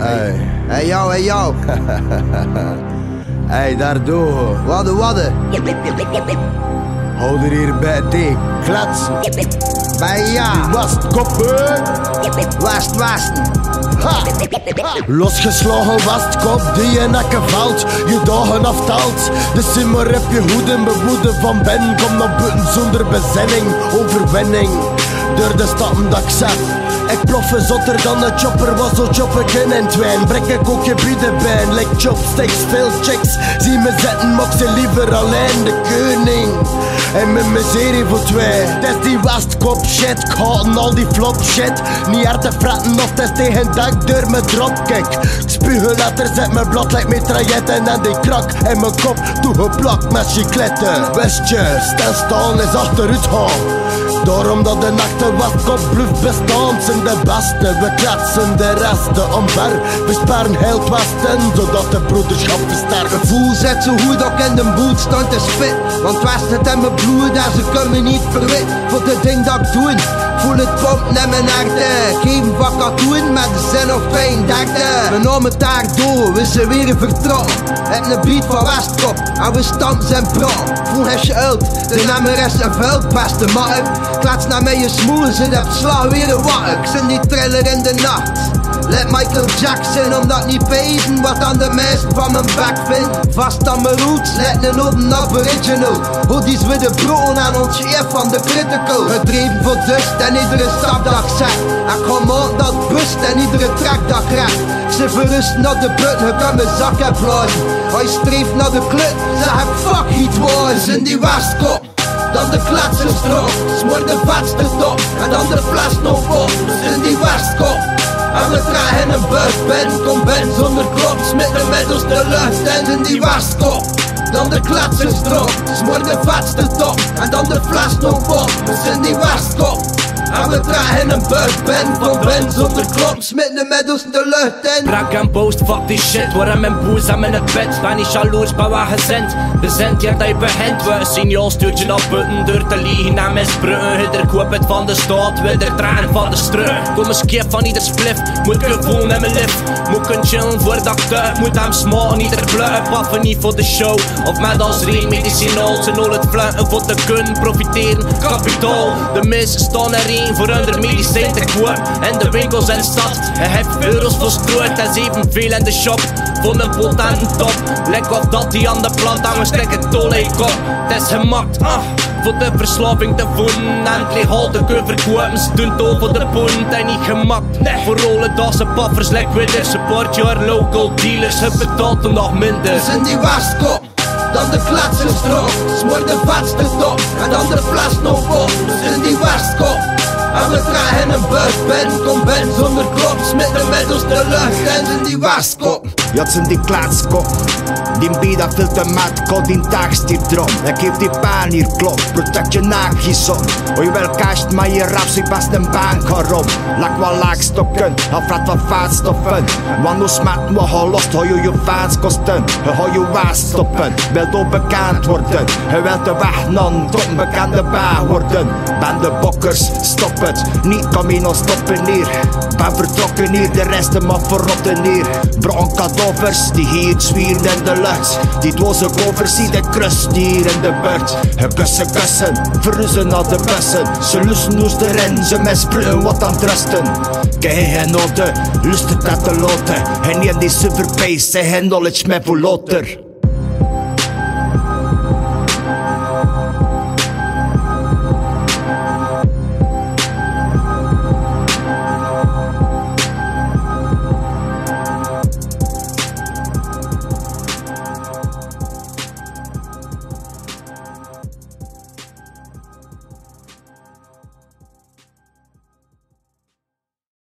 Hey. Hey jou, hey jou. hey, daardoor. Wadden, wadden. Hou er hier bij thee. Klats. Bij ja. Wastkoppen. West, west. Ha. Losgeslagen wastkop die je nekken valt, je dagen aftalt. De simmer heb je hoeden bewoeden van Ben. Kom naar buiten zonder bezinning, overwinning. Door de stappen dat ik zet. Ik ploffe zotter dan een chopper was zo choppen in en twijn. Brek ik ook je bieden bij, like chopsticks, veel chicks. Zie me zetten, mag ze liever alleen de koning. En mijn miserie voor twee. Is die wastkop shit, katen al die flop shit. Niet hard te fretten of is tegen dak door mijn dropkick. Spugen letters uit mijn blad, lijkt metrailletten en die krak in mijn kop. Toegeplakt met chicletten. Westje, stilstaan is achteruit gaan. Daarom dat de nachten wastkop blijft bestaan zijn de beste. We kletsen de resten omver. We sparen heel het zodat de broederschap versterkt. Gevoel zet zo goed ook in de boot stand is fit. Want west het in mijn bloed en ze kunnen niet verwit. Voor de ding dat ik doe. Voel het pompen in mijn harten. Geen wat kan doen met de zin of pijn derde. We namen daar door, we zijn weer vertrouwen. Het een beat van Westkop en we stand zijn praat. Voel het je uit, de namen is een veld, beste maat. Klats naar mij je smoel, zit op slag weer wacht. Ik zit die trailer in de nacht. Let Michael Jackson, omdat niet pezen wat aan de meesten van mijn bek vind. Vast aan mijn roots, let een op een aboriginal. Hoodies with de broon aan ons chef van de critical. Gedreven voor dust en iedere stap dat ik zet. Ik kom aan dat bust en iedere dat rap. Ik zit verrust naar de put, ik kan mijn zak blazen. Hij streeft naar de klut, zeg ik fuck iets boys in die wastkop. Dan de klatsenstrop, smoor de vatste top En dan de fles nog op, dus in die wastkop en we dragen een buikpen, kom ben zonder klop Smit de middels de lucht en in die wastkop Dan de klatsenstrop, smoor de vatste top En dan de fles nog op, dus in die en we dragen een buikpen van Ben zonder Smit de middels de lucht en Brak en post, fuck die shit. Waar mijn boes aan mijn bed. Sta niet jaloers, bij waar gezend. Bezend, ja dat je behend We zien jou stuurtje naar buiten Door te liegen naar mijn spreugen Er koop het van de stad Wil er tranen van de strug. Kom eens keer van ieder spliff. Moet gevoel in mijn lif. Moet kunnen chillen voordat ik thuis Moet hem smaken, ieder bluif Paffen niet voor de show. Of met als reen medicinaal Ze nul het fluiten voor te kunnen profiteren. Kapitaal. De mensen staan erin voor onder medicijn te koop. En de winkels in de stad Hij heeft euro's verstrooid En evenveel in de shop Voor een pot aan de top. Lek of dat die aan de plant hangen Stekken tol in kop. Het is gemaakt ah. Voor de verslaving te voeden. En het legaal te kunnen verkopen Ze doen het over de punt en niet gemaakt nee. Voor rollen dat ze paffers lek witter Support. Your local dealers Het betaalt er nog minder. Dus in die wastkop dan de klatsenstrop, smoor de vatste top En dan de fles nog op, dus in die wastkop en we dragen een buikpen, kom ben zonder klop. Smit de middels de lucht en in die wastkop Zijn die klaatskop Die bida veel te mat, kod die stiert drom geef die paan hier klop, protect je naagjes op. Hoi wel kast, maar je rap zich best een baan karom Lak wel laag stokken, al frat wat vaatstoffen Want hoe smaakt we gelost, hoi je je fans kosten. He hoi je waas stoppen, wil door bekend worden. He wil de weg non, tot bekende baan worden. Ben de bokkers, stop het Niet kom je nog stoppen hier. Ben vertrokken hier, de resten mag verrotten hier. Bron die hier zwieren in de lucht. Die doze covers, zie de krust hier in de buurt. He kussen kussen, verruzen naar de bussen. Ze lusten noes erin, ze misbruiken wat aan trusten Kijk orde, lust het uit de loten. En die silverpace, ze hen knowledge met voor loter